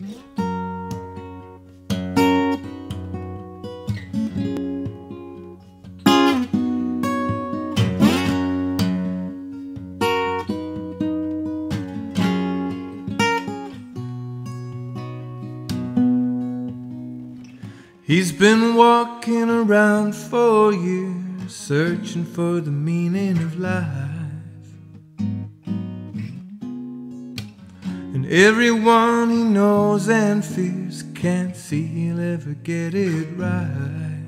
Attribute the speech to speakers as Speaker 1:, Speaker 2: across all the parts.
Speaker 1: He's been walking around for years, searching for the meaning of life. Everyone he knows and fears can't see he'll ever get it right.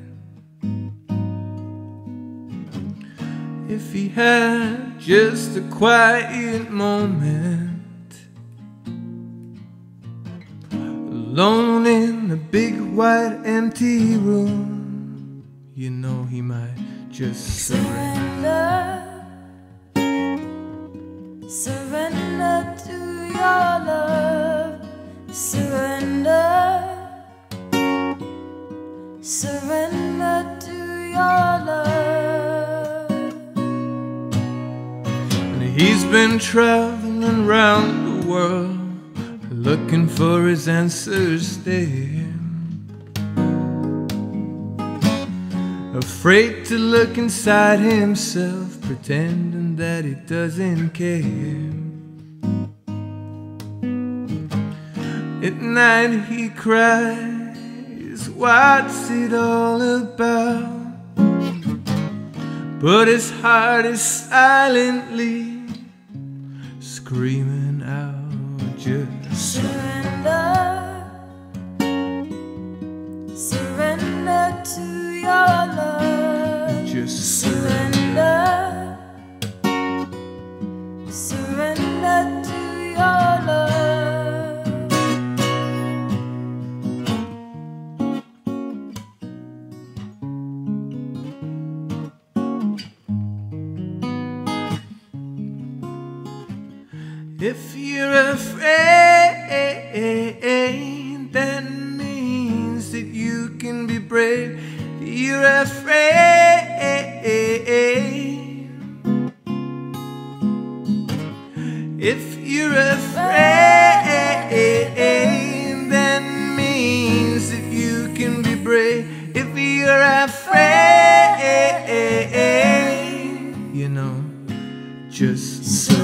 Speaker 1: If he had just a quiet moment Alone in a big white empty room, you know he might just surrender.
Speaker 2: Surrender to your. Surrender. Surrender to your love.
Speaker 1: And he's been traveling around the world looking for his answers there. Afraid to look inside himself, pretending that he doesn't care. At night he cries, What's it all about? But his heart is silently screaming out just
Speaker 2: surrender, surrender to your love.
Speaker 1: Just
Speaker 2: surrender,
Speaker 1: If you're afraid, that means that you can be brave. If You're afraid. If you're afraid, that means that you can be brave. If you're afraid, you know, just surrender.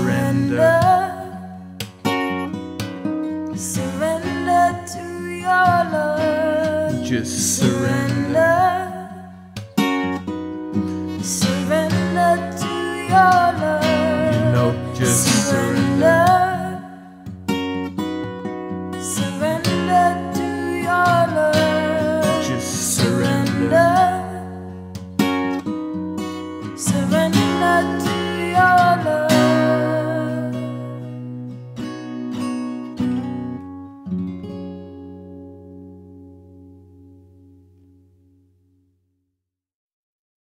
Speaker 2: Surrender to your love.
Speaker 1: Just surrender.
Speaker 2: Surrender to your love. You know, just